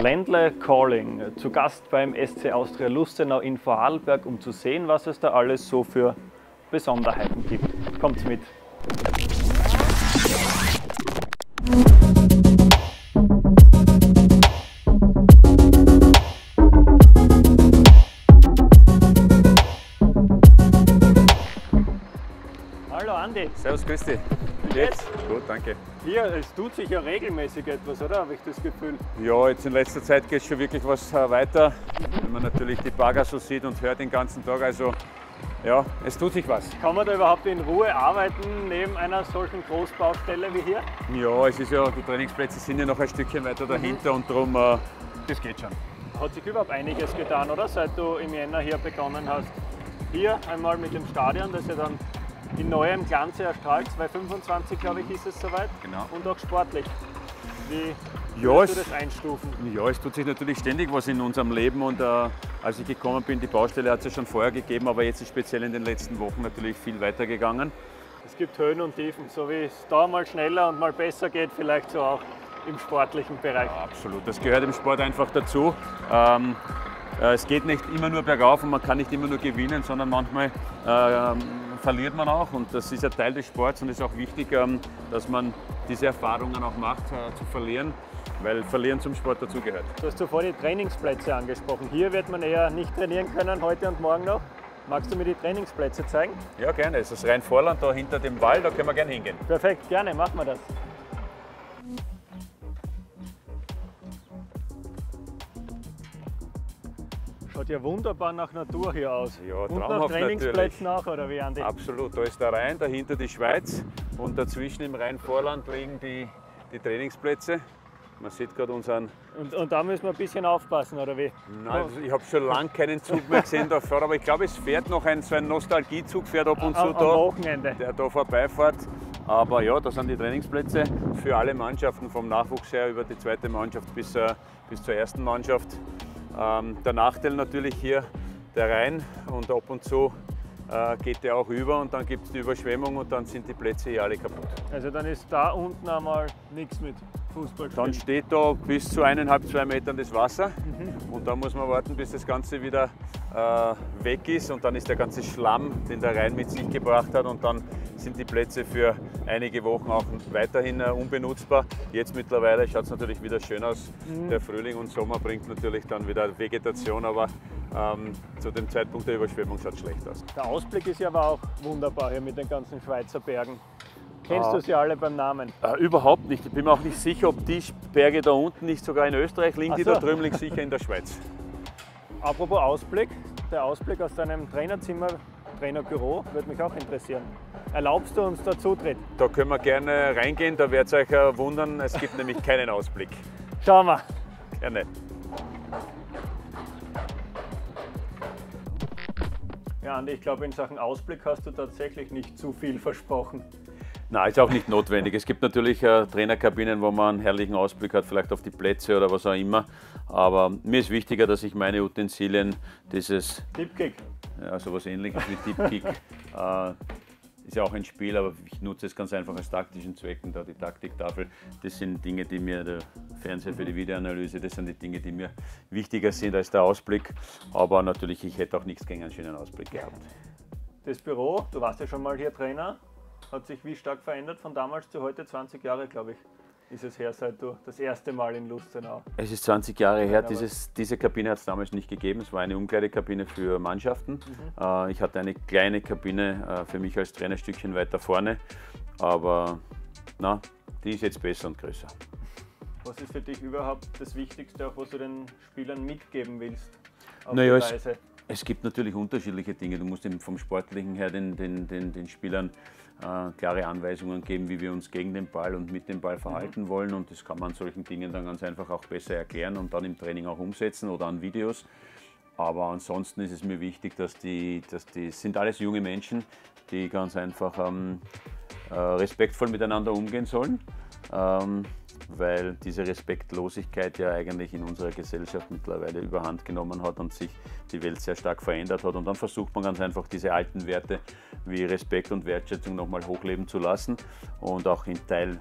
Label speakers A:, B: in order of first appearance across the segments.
A: Ländle Calling. Zu Gast beim SC Austria Lustenau in Vorarlberg, um zu sehen, was es da alles so für Besonderheiten gibt. Kommt mit! Hallo Andi.
B: Servus, grüß dich.
A: Jetzt?
B: Gut, danke.
A: Hier, es tut sich ja regelmäßig etwas, oder? Habe ich das Gefühl.
B: Ja, jetzt in letzter Zeit geht es schon wirklich was äh, weiter. Wenn man natürlich die Bagger so sieht und hört den ganzen Tag. Also ja, es tut sich was.
A: Kann man da überhaupt in Ruhe arbeiten neben einer solchen Großbaustelle wie hier?
B: Ja, es ist ja, die Trainingsplätze sind ja noch ein Stückchen weiter dahinter und darum, äh, das geht schon.
A: Hat sich überhaupt einiges getan, oder? Seit du im Jänner hier begonnen hast. Hier einmal mit dem Stadion, das ja dann in neuem Glanze erstrahlt. 2025, glaube ich, ist es soweit.
B: Genau.
A: Und auch sportlich. Wie
B: Ja,
A: würdest du
B: es-
A: das einstufen?
B: Ja, es tut sich natürlich ständig was in unserem Leben und äh, als ich gekommen bin, die Baustelle hat es ja schon vorher gegeben, aber jetzt ist speziell in den letzten Wochen natürlich viel weitergegangen.
A: Es gibt Höhen und Tiefen, so wie es da mal schneller und mal besser geht, vielleicht so auch im sportlichen Bereich.
B: Absolut, das gehört im Sport einfach dazu. Ähm, äh, es geht nicht immer nur bergauf und man kann nicht immer nur gewinnen, sondern manchmal ähm, verliert man auch und das ist ja Teil des Sports und es ist auch wichtig, ähm, dass man diese Erfahrungen auch macht, äh, zu verlieren, weil Verlieren zum Sport dazugehört.
A: Du hast zuvor die Trainingsplätze angesprochen. Hier wird man eher nicht trainieren können, heute und morgen noch. Magst du mir die Trainingsplätze zeigen?
B: Ja, gerne. Es ist das Rheinvorland da hinter dem Wall, da können wir gerne hingehen.
A: Perfekt, gerne, machen wir das. Schaut ja wunderbar nach Natur hier aus.
B: Ja,
A: und nach
B: traumhaft
A: Trainingsplätzen auch, oder wie Andi?
B: Absolut, da ist der Rhein, dahinter die Schweiz und dazwischen im Rheinvorland liegen die, die Trainingsplätze. Man sieht gerade unseren
A: Und, und da müssen wir ein bisschen aufpassen, oder wie?
B: Nein, also ich habe schon lange keinen Zug mehr gesehen da vorne, aber ich glaube, es fährt noch ein, so ein Nostalgiezug, fährt ab und zu
A: Am, am
B: da,
A: Wochenende.
B: der da vorbeifährt. Aber ja, das sind die Trainingsplätze für alle Mannschaften, vom Nachwuchs her über die zweite Mannschaft bis, äh, bis zur ersten Mannschaft. Ähm, der Nachteil natürlich hier der Rhein und ab und zu äh, geht der auch über und dann gibt es die Überschwemmung und dann sind die Plätze hier alle kaputt.
A: Also dann ist da unten einmal nichts mit Fußball
B: Dann steht da bis zu eineinhalb, zwei Metern das Wasser und dann muss man warten, bis das Ganze wieder weg ist und dann ist der ganze Schlamm, den der Rhein mit sich gebracht hat und dann sind die Plätze für einige Wochen auch weiterhin äh, unbenutzbar. Jetzt mittlerweile schaut es natürlich wieder schön aus. Der Frühling und Sommer bringt natürlich dann wieder Vegetation, aber ähm, zu dem Zeitpunkt der Überschwemmung schaut es schlecht aus.
A: Der Ausblick ist ja aber auch wunderbar hier mit den ganzen Schweizer Bergen. Kennst
B: Ah.
A: du sie alle beim Namen?
B: Äh, überhaupt nicht. Ich bin mir auch nicht sicher, ob die Berge da unten nicht sogar in Österreich liegen,
A: Ach
B: die
A: so.
B: da drüben liegen sicher in der Schweiz.
A: Apropos Ausblick, der Ausblick aus deinem Trainerzimmer, Trainerbüro, würde mich auch interessieren. Erlaubst du uns da Zutritt?
B: Da können wir gerne reingehen, da werdet ihr euch wundern, es gibt nämlich keinen Ausblick.
A: Schauen wir.
B: Gerne.
A: Ja, Andi, ich glaube, in Sachen Ausblick hast du tatsächlich nicht zu viel versprochen.
B: Nein, ist auch nicht notwendig. Es gibt natürlich äh, Trainerkabinen, wo man einen herrlichen Ausblick hat, vielleicht auf die Plätze oder was auch immer. Aber mir ist wichtiger, dass ich meine Utensilien, dieses,
A: Tippkick.
B: ja, sowas ähnliches wie Tipkick, äh, ist ja auch ein Spiel, aber ich nutze es ganz einfach als taktischen Zwecken, da die Taktiktafel. Das sind Dinge, die mir, der Fernseher für die Videoanalyse, das sind die Dinge, die mir wichtiger sind als der Ausblick. Aber natürlich, ich hätte auch nichts gegen einen schönen Ausblick gehabt.
A: Das Büro, du warst ja schon mal hier Trainer, hat sich wie stark verändert von damals zu heute? 20 Jahre, glaube ich, ist es her, seit du das erste Mal in Lustenau.
B: Es ist 20 Jahre her, dieses, diese Kabine hat es damals nicht gegeben. Es war eine Umkleidekabine für Mannschaften.
A: Mhm.
B: Äh, ich hatte eine kleine Kabine äh, für mich als Trainer ein Stückchen weiter vorne. Aber na, die ist jetzt besser und größer.
A: Was ist für dich überhaupt das Wichtigste, auch was du den Spielern mitgeben willst auf
B: Naja,
A: Reise?
B: Es gibt natürlich unterschiedliche Dinge. Du musst vom Sportlichen her den, den, den, den Spielern äh, klare Anweisungen geben, wie wir uns gegen den Ball und mit dem Ball verhalten wollen. Und das kann man an solchen Dingen dann ganz einfach auch besser erklären und dann im Training auch umsetzen oder an Videos. Aber ansonsten ist es mir wichtig, dass die, dass die sind alles junge Menschen, die ganz einfach ähm, äh, respektvoll miteinander umgehen sollen. Ähm, weil diese Respektlosigkeit ja eigentlich in unserer Gesellschaft mittlerweile überhand genommen hat und sich die Welt sehr stark verändert hat. Und dann versucht man ganz einfach diese alten Werte wie Respekt und Wertschätzung nochmal hochleben zu lassen und auch in Teil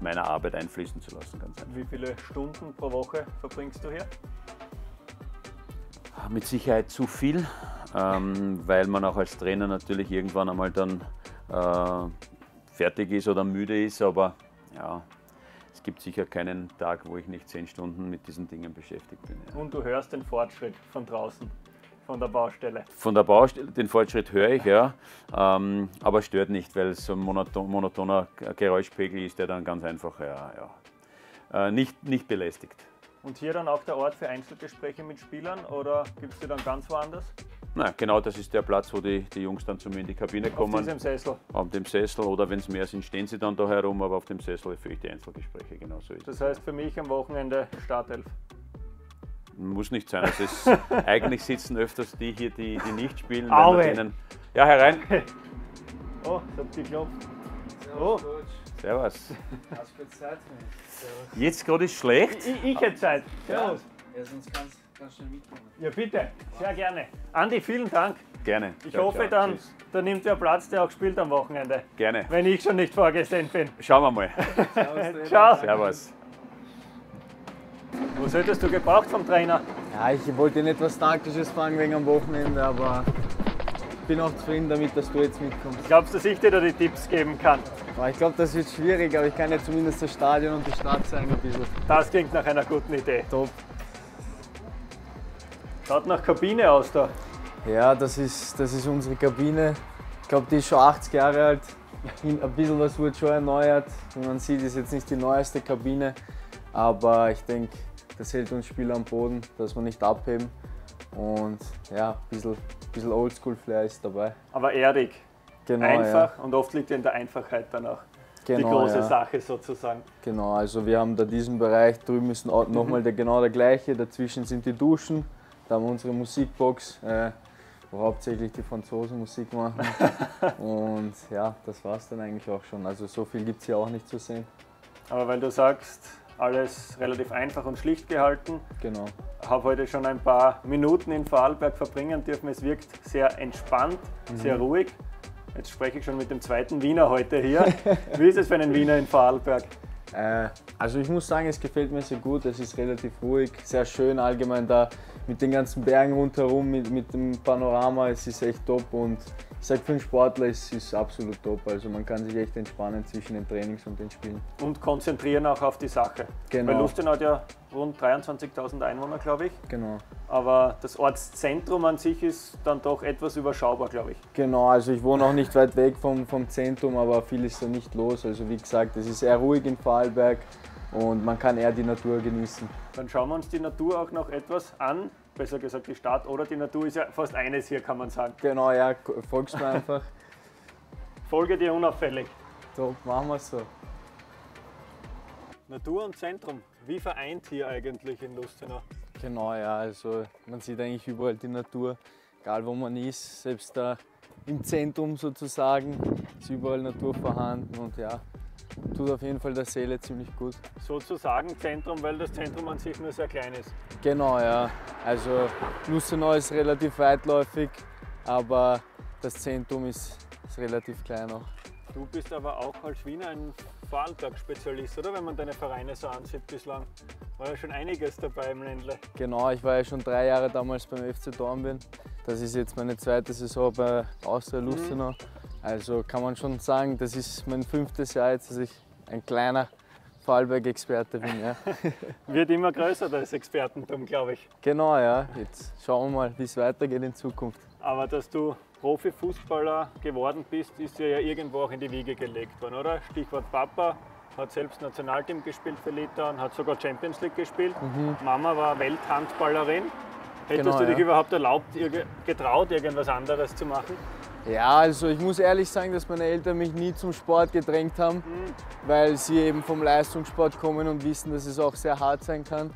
B: meiner Arbeit einfließen zu lassen. Ganz
A: einfach. Wie viele Stunden pro Woche verbringst du hier?
B: Mit Sicherheit zu viel, ähm, weil man auch als Trainer natürlich irgendwann einmal dann äh, fertig ist oder müde ist, aber ja, es gibt sicher keinen Tag, wo ich nicht zehn Stunden mit diesen Dingen beschäftigt bin.
A: Ja. Und du hörst den Fortschritt von draußen, von der Baustelle?
B: Von der Baustelle, den Fortschritt höre ich, ja, ähm, aber stört nicht, weil es so ein monoton, monotoner Geräuschpegel ist, der dann ganz einfach ja, ja, äh, nicht, nicht belästigt.
A: Und hier dann auch der Ort für Einzelgespräche mit Spielern oder gibt es die dann ganz woanders?
B: Nein, genau das ist der Platz, wo die, die Jungs dann zu mir in die Kabine kommen. Auf
A: diesem Sessel?
B: Auf dem Sessel oder wenn es mehr sind, stehen sie dann da herum, aber auf dem Sessel führe ich die Einzelgespräche, genau so
A: ist Das heißt für mich am Wochenende Startelf?
B: Muss nicht sein. Also es eigentlich sitzen öfters die hier, die, die nicht spielen. Aue. Denen, ja, herein.
A: Oh, es hat geklopft.
B: Oh. Servus. Hast du Zeit für mich? Jetzt gerade ist schlecht.
A: Ich, ich hätte Zeit.
C: Servus. Ja, sonst kannst Kannst du mitkommen?
A: Ja, bitte. Sehr gerne. Andi, vielen Dank.
B: Gerne.
A: Ich ciao, hoffe, ciao. dann, dann nimmt der Platz, der auch spielt am Wochenende.
B: Gerne.
A: Wenn ich schon nicht vorgesehen bin.
B: Schauen wir mal.
A: ciao.
B: Servus.
A: Was hättest du gebraucht vom Trainer?
C: Ja, ich wollte Ihnen etwas Taktisches fragen wegen am Wochenende, aber ich bin auch zufrieden damit, dass du jetzt mitkommst.
A: Glaubst du, dass ich dir da die Tipps geben kann?
C: Ich glaube, das wird schwierig, aber ich kann ja zumindest das Stadion und die Stadt zeigen ein bisschen.
A: Das klingt nach einer guten Idee.
C: Top.
A: Schaut nach Kabine aus da.
C: Ja, das ist, das ist unsere Kabine. Ich glaube, die ist schon 80 Jahre alt. Ein bisschen was wurde schon erneuert. Wie man sieht, ist jetzt nicht die neueste Kabine. Aber ich denke, das hält uns Spieler am Boden, dass wir nicht abheben. Und ja, ein bisschen, bisschen Oldschool-Flair ist dabei.
A: Aber erdig. Genau, Einfach ja. und oft liegt ja in der Einfachheit dann auch genau, die große ja. Sache sozusagen.
C: Genau, also wir haben da diesen Bereich, drüben ist nochmal mhm. der, genau der gleiche, dazwischen sind die Duschen. Da haben wir unsere Musikbox, äh, wo hauptsächlich die Franzosen Musik machen. und ja, das war es dann eigentlich auch schon. Also so viel gibt es hier auch nicht zu sehen.
A: Aber weil du sagst, alles relativ einfach und schlicht gehalten.
C: Genau.
A: Habe heute schon ein paar Minuten in Vorarlberg verbringen dürfen. Es wirkt sehr entspannt, mhm. sehr ruhig. Jetzt spreche ich schon mit dem zweiten Wiener heute hier. Wie ist es für einen Wiener in Vorarlberg?
C: Äh, also ich muss sagen, es gefällt mir sehr gut. Es ist relativ ruhig, sehr schön allgemein da mit den ganzen Bergen rundherum, mit, mit dem Panorama, es ist echt top und ich sage für einen Sportler ist es absolut top. Also man kann sich echt entspannen zwischen den Trainings und den Spielen.
A: Und konzentrieren auch auf die Sache. Genau. Weil Lustenau hat ja rund 23.000 Einwohner, glaube ich.
C: Genau.
A: Aber das Ortszentrum an sich ist dann doch etwas überschaubar, glaube ich.
C: Genau, also ich wohne auch nicht weit weg vom, vom Zentrum, aber viel ist da nicht los. Also wie gesagt, es ist eher ruhig in Vorarlberg und man kann eher die Natur genießen.
A: Dann schauen wir uns die Natur auch noch etwas an. Besser gesagt die Stadt oder die Natur ist ja fast eines hier, kann man sagen.
C: Genau, ja, folgst mir einfach.
A: Folge dir unauffällig.
C: So, machen wir es so.
A: Natur und Zentrum, wie vereint hier eigentlich in Lustenau?
C: Genau, ja, also man sieht eigentlich überall die Natur, egal wo man ist, selbst da im Zentrum sozusagen ist überall Natur vorhanden und ja, tut auf jeden Fall der Seele ziemlich gut.
A: Sozusagen Zentrum, weil das Zentrum an sich nur sehr klein ist.
C: Genau, ja. Also Lustenau ist relativ weitläufig, aber das Zentrum ist, ist relativ klein auch.
A: Du bist aber auch als Wiener ein Vorarlberg-Spezialist, oder? Wenn man deine Vereine so ansieht bislang. War ja schon einiges dabei im Ländle.
C: Genau, ich war ja schon drei Jahre damals beim FC Dornbirn. Das ist jetzt meine zweite Saison bei Austria Lustenau. Mhm. Also kann man schon sagen, das ist mein fünftes Jahr jetzt, dass ich ein kleiner Vorarlberg-Experte bin. Ja.
A: Wird immer größer, das Expertentum, glaube ich.
C: Genau, ja. Jetzt schauen wir mal, wie es weitergeht in Zukunft.
A: Aber dass du Profifußballer geworden bist, ist ja irgendwo auch in die Wiege gelegt worden, oder? Stichwort Papa, hat selbst Nationalteam gespielt für Litauen, hat sogar Champions League gespielt. Mhm. Mama war Welthandballerin. Hättest genau, du dich ja. überhaupt erlaubt, getraut, irgendwas anderes zu machen?
C: Ja, also ich muss ehrlich sagen, dass meine Eltern mich nie zum Sport gedrängt haben, mhm. weil sie eben vom Leistungssport kommen und wissen, dass es auch sehr hart sein kann.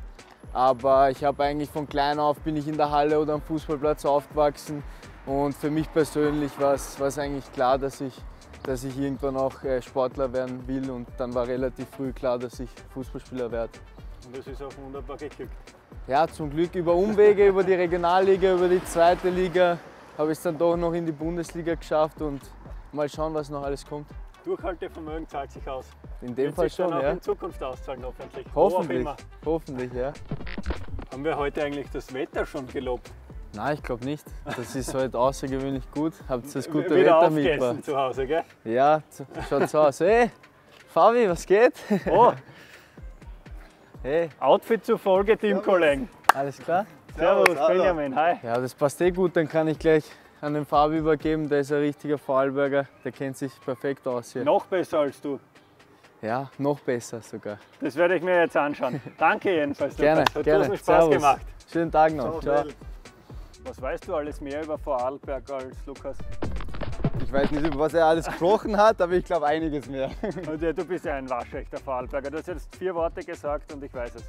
C: Aber ich habe eigentlich von klein auf bin ich in der Halle oder am Fußballplatz aufgewachsen und für mich persönlich war es eigentlich klar, dass ich, dass ich irgendwann auch äh, Sportler werden will und dann war relativ früh klar, dass ich Fußballspieler werde.
A: Und das ist auch wunderbar geglückt.
C: Ja, zum Glück über Umwege, über die Regionalliga, über die zweite Liga habe ich es dann doch noch in die Bundesliga geschafft und mal schauen, was noch alles kommt.
A: Durchhaltevermögen zahlt sich aus.
C: In dem
A: Wird
C: Fall
A: sich dann
C: schon,
A: auch
C: ja.
A: in Zukunft auszahlen, hoffentlich.
C: Hoffentlich. Hoffentlich, ja.
A: Haben wir heute eigentlich das Wetter schon gelobt?
C: Nein, ich glaube nicht. Das ist heute außergewöhnlich gut. Habt ihr das gute
A: Wieder
C: Wetter mitgebracht?
A: zu Hause, gell?
C: Ja, schaut so aus. Hey, Fabi, was geht?
A: Oh,
C: Hey,
A: Outfit zufolge, Teamkollegen.
C: alles klar?
A: Servus,
D: hallo.
A: Benjamin, hi.
C: Ja, das passt eh gut. Dann kann ich gleich an den Fabi übergeben. Der ist ein richtiger Vorarlberger. Der kennt sich perfekt aus hier.
A: Noch besser als du.
C: Ja, noch besser sogar.
A: Das werde ich mir jetzt anschauen. Danke jedenfalls.
C: Gerne.
A: Hat
C: gerne.
A: großen Spaß
C: Servus.
A: gemacht.
C: Schönen Tag noch. Ciao.
A: Was weißt du alles mehr über Vorarlberg als Lukas?
D: Ich weiß nicht, über was er alles gesprochen hat, aber ich glaube einiges mehr.
A: Und ja, du bist ja ein waschechter Vorarlberger. Du hast jetzt vier Worte gesagt und ich weiß es.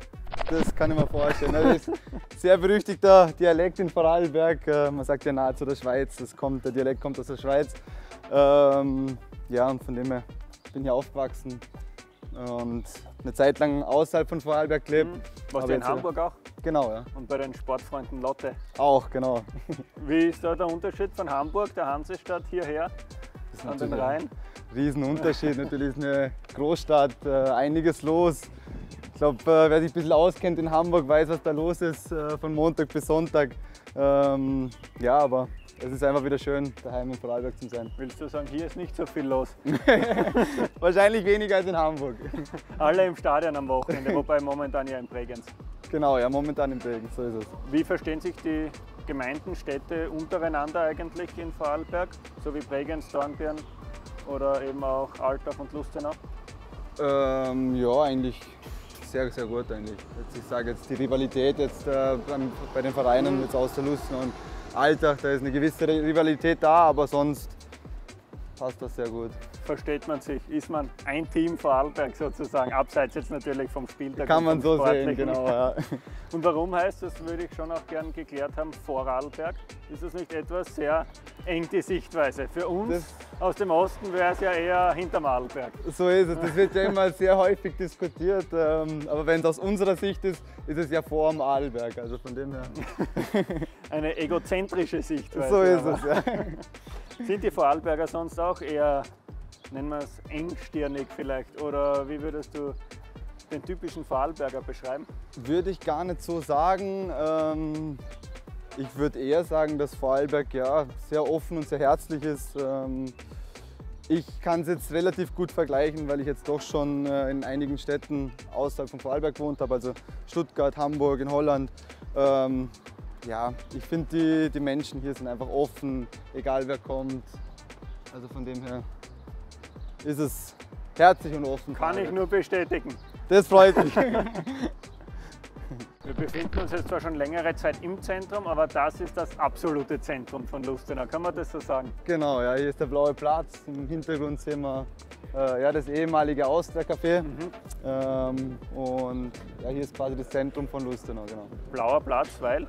D: Das kann ich mir vorstellen. Das ist ein sehr berüchtigter Dialekt in Vorarlberg. Äh, Man sagt ja nahezu der Schweiz. Das kommt, der Dialekt kommt aus der Schweiz. Ähm, ja, und von dem her bin ich aufgewachsen und eine Zeit lang außerhalb von Vorarlberg gelebt.
A: Warst
D: Aber
A: du in Hamburg auch?
D: Genau, ja.
A: Und bei den Sportfreunden Lotte.
D: Auch, genau.
A: Wie ist da der Unterschied von Hamburg, der Hansestadt, hierher
D: ist
A: an den Rhein?
D: ein Riesenunterschied. Natürlich ist eine Großstadt, äh, einiges los. Ich glaube, äh, wer sich ein bisschen auskennt in Hamburg, weiß, was da los ist äh, von Montag bis Sonntag. Ähm, ja, aber es ist einfach wieder schön, daheim in Vorarlberg zu sein.
A: Willst du sagen, hier ist nicht so viel los?
D: Wahrscheinlich weniger als in Hamburg.
A: Alle im Stadion am Wochenende, wobei momentan ja in Bregenz.
D: Genau, ja, momentan im Regen, so ist es.
A: Wie verstehen sich die Gemeinden, Städte untereinander eigentlich in Vorarlberg? So wie Bregenz, Dornbirn oder eben auch Altach und Lustenau?
D: Ähm, ja, eigentlich sehr, sehr gut eigentlich. Jetzt, ich sage jetzt die Rivalität jetzt äh, bei den Vereinen jetzt aus der Lusten und Alltag, da ist eine gewisse Rivalität da, aber sonst passt das sehr gut.
A: Versteht man sich? Ist man ein Team Vorarlberg sozusagen, abseits jetzt natürlich vom Spieltag?
D: Kann man so sehen, genau. Ja.
A: Und warum heißt das, würde ich schon auch gern geklärt haben, Vorarlberg? Ist das nicht etwas sehr eng die Sichtweise? Für uns
D: Das-
A: aus dem Osten wäre es ja eher hinterm Arlberg.
D: So ist es. Das wird ja immer sehr häufig diskutiert. Ähm, aber wenn es aus unserer Sicht ist, ist es ja vor dem Arlberg. Also von dem her.
A: Eine egozentrische Sichtweise.
D: So ist
A: aber
D: es, ja.
A: Sind die Vorarlberger sonst auch eher, nennen wir es engstirnig vielleicht? Oder wie würdest du den typischen Vorarlberger beschreiben?
D: Würde ich gar nicht so sagen. Ähm, ich würde eher sagen, dass Vorarlberg ja sehr offen und sehr herzlich ist. Ähm, ich kann es jetzt relativ gut vergleichen, weil ich jetzt doch schon äh, in einigen Städten außerhalb von Vorarlberg gewohnt habe, also Stuttgart, Hamburg, in Holland. Ähm, ja, ich finde die, die Menschen hier sind einfach offen, egal wer kommt. Also von dem her ist es herzlich und offen.
A: Kann ich nur bestätigen.
D: Das freut mich.
A: Wir befinden uns jetzt zwar schon längere Zeit im Zentrum, aber das ist das absolute Zentrum von Lustenau. Kann man das so sagen?
D: Genau, ja, hier ist der blaue Platz. Im Hintergrund sehen wir äh, ja, das ehemalige Austria-Café. Ähm, und ja, hier ist quasi das Zentrum von Lustenau. Genau.
A: Blauer Platz, weil,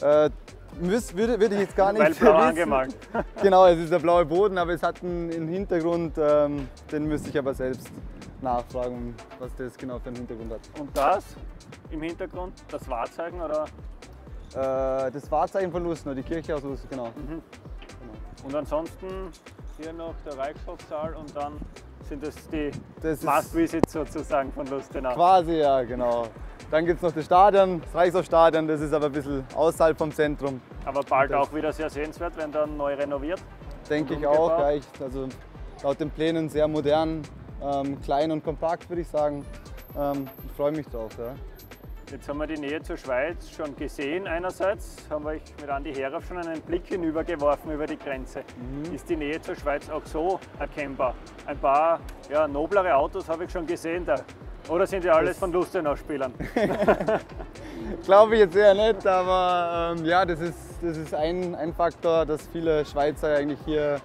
D: Äh, müß, würde, würde ich jetzt gar nicht
A: weil blau
D: wissen.
A: angemalt.
D: Genau, es ist der blaue Boden, aber es hat einen, einen Hintergrund, ähm, den müsste ich aber selbst nachfragen, was das genau für einen Hintergrund hat.
A: Und das im Hintergrund, das Wahrzeichen oder?
D: Äh, das Wahrzeichen von Lustenau, die Kirche aus Lustenau, genau.
A: Und ansonsten hier noch der Reichshofsaal und dann sind es die
D: Das ist
A: Must-Visits sozusagen von Lustenau.
D: quasi, ja, genau. Dann gibt es noch das Stadion, das Reichshofstadion, das ist aber ein bisschen außerhalb vom Zentrum.
A: Aber bald
D: Das-
A: auch wieder sehr sehenswert, wenn dann neu renoviert.
D: Denke ich auch.
A: umgebaut?
D: Ja, ich, also laut den Plänen sehr modern, ähm, klein und kompakt, würde ich sagen. Ähm, ich freue mich drauf. Ja.
A: Jetzt haben wir die Nähe zur Schweiz schon gesehen. Einerseits haben wir mit Andi Herauf schon einen Blick hinübergeworfen über die Grenze.
D: Mhm.
A: Ist die Nähe zur Schweiz auch so erkennbar? Ein paar ja, noblere Autos habe ich schon gesehen da. Oder sind die alles von Lustenau-Spielern?
D: Glaube ich jetzt eher nicht, aber ähm, ja, das ist, das ist ein, ein Faktor, dass viele Schweizer eigentlich hier,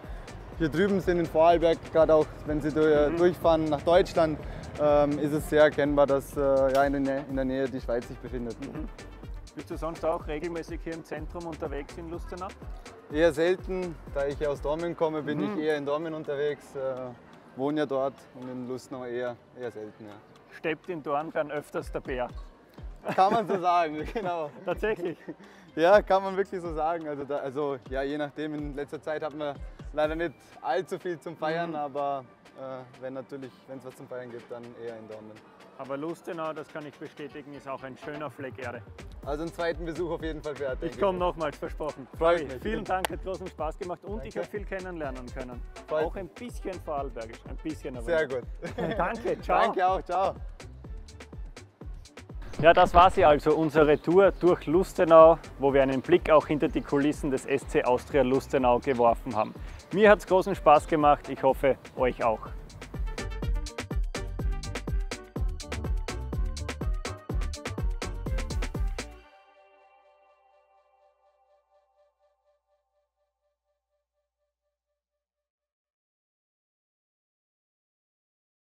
D: hier drüben sind in Vorarlberg, gerade auch wenn sie durch, durchfahren nach Deutschland, ähm, ist es sehr erkennbar, dass äh, ja, in, der Nähe, in der Nähe die Schweiz sich befindet.
A: Bist du sonst auch regelmäßig hier im Zentrum unterwegs in Lustenau?
D: Eher selten, da ich ja aus Dormen komme, bin ich eher in Dormen unterwegs, äh, wohne ja dort und in Lustenau eher, eher selten. Ja.
A: Steppt in Dornbirn öfters der Bär.
D: Kann man so sagen, genau.
A: Tatsächlich.
D: Ja, kann man wirklich so sagen. Also, da, also ja, je nachdem, in letzter Zeit hat man leider nicht allzu viel zum Feiern, mhm. aber wenn natürlich, wenn es was zum Feiern gibt, dann eher in Dortmund.
A: Aber Lustenau, das kann ich bestätigen, ist auch ein schöner Fleck Erde.
D: Also einen zweiten Besuch auf jeden Fall wert.
A: Ich komme nochmals, versprochen.
D: Freue mich.
A: Vielen Dank, hat großen Spaß gemacht und Danke. ich habe viel kennenlernen können. Freut auch ein bisschen Vorarlbergisch, ein bisschen.
D: Aber Sehr gut.
A: Danke, ciao.
D: Danke auch, ciao.
A: Ja, das war sie also, unsere Tour durch Lustenau, wo wir einen Blick auch hinter die Kulissen des SC Austria Lustenau geworfen haben. Mir hat es großen Spaß gemacht, ich hoffe euch auch.